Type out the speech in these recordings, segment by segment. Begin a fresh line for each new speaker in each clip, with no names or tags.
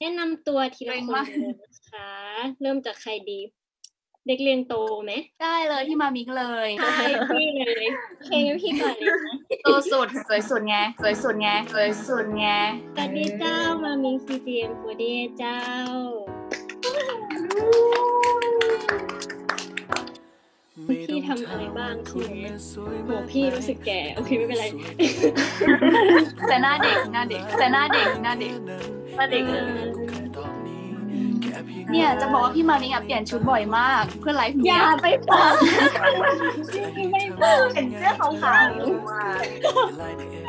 แนะนำตัวทีละคนเลยนะคะ เริ่มจากใครดี เด็กเรียนโตไหม
ได้เลยที่มามิกเลย
ใช่พี่เลยโอเคงั้นพี่ก่อนเลยนะ
โตสุดสวยสุดไงสวยสุดไงสวยสุดไง
สวัสดีเจ้ามามิง CGM โฟเดเจ้า พี่ทำอะไรบ้างใช่ไหมโหพี่รู้สึกแก่ โอเคไม่เป็นไร
แต่หน้าเด็กหน้าเด็กแต่หน้าเด็กหน้าเด็ก
มาเด็กเลย
เนี่ยจะบอกว่าพี่มามิกอะเปลี่ยนชุดบ่อยมาก เพื่อไลฟ์
อ
เนี่ย
ย่าไปฟังไม่ฟัง
เห็นเสื้อขาวๆอยู่อะ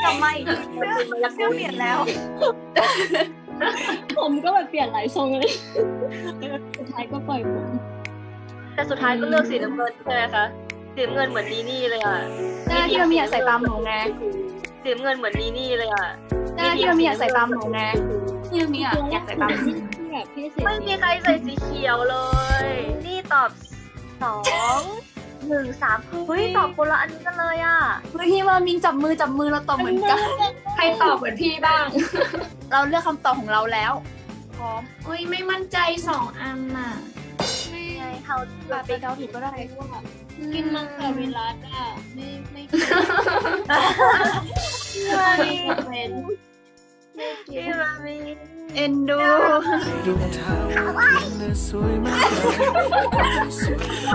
กลับมาอีกเสื้อเสื้อเปลี่ยนแล้ว
ผมก็แบบเปลี่ยนหลายทรงเลยสุดท้ายก็ปล่อยผม
แต่สุดท้ายก็เลือกสีน้ำเงินใช่ไหมคะสีน้ำเงินเหมือนนีนี่เลยอะ
หน้าที่มามิกอยากใส่ตามหนูไง
สีน้ำเงินเหมือนนีนี่เลยอะ
หน้าที่มามิกอยากใส่ตามหนูไงที่มามิกอะอยากใส่ตามหนู
ที่แบบพี่เสร็จ
ไม่มีใครใส่สีเขียวเลย นี่ตอบสองหนึ่งสามเฮ้ยตอบคนละอันนี้กันเลยอะ
เฮ้ยพี่มามิกจับมือจับมือเราตอบเหมือนกัน
ใครตอบเหมือนพี่บ้าง
เราเลือกคำตอบของเราแล้ว พร้อม
อุ้ยไม่มั่นใจสองอันน่ะ
ไงเขา
ปาไปเกาผิดก็ได้
กินมังสวิรัตอะไม่ไม่
เป็นพี่มามี
เอ็นดู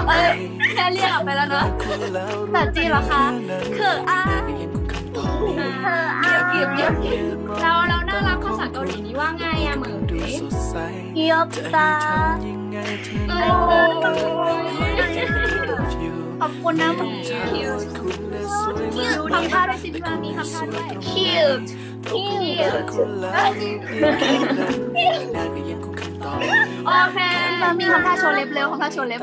เอ้ยแค่เรียกออกไปแล้วเนอะแต่จีเหรอคะคืออา
เธออะ
เกียบเกียบเกียบ
เราเราน่ารักภาษาเกาหลีนี่ว่าไงอะเหมือน
เกียบตา
เออ
คุณนะมึงคิวทำท่าด้วยสิพี่มามีทำท่าด้วยคิวคิวโอเคมามีทำท่าโชว์เล็บเร็วทำท่าโชว์เล็บ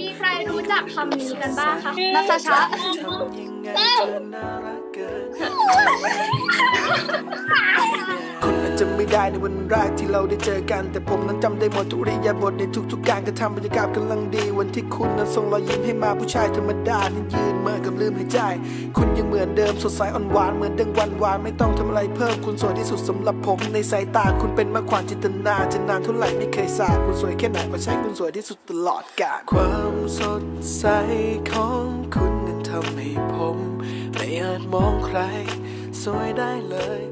มีใครรู้จักคำนี้กันบ้างคะ
นัทชา
คุณอาจจะไม่ได้ในวันแรกที่เราได้เจอกัน แต่ผมนั้นจำได้หมดทุกริยาบทในทุกๆการกระทำบรรยากาศกำลังดี วันที่คุณนั้นส่งรอยยิ้มให้มาผู้ชายธรรมดานั้นยืนเมื่อกับลืมหายใจ คุณยังเหมือนเดิมสดใสอ่อนหวานเหมือนดังวันวานไม่ต้องทำอะไรเพิ่มคุณสวยที่สุดสำหรับผมในสายตาคุณเป็นมากกว่าจินตนาจะนานเท่าไหร่ไม่เคยสาคุณสวยแค่ไหนก็ใช่คุณสวยที่สุดตลอดกาลความสดใสของคุณนั้นทำให้ผม ไม่อาจมองใคร สวยได้เลย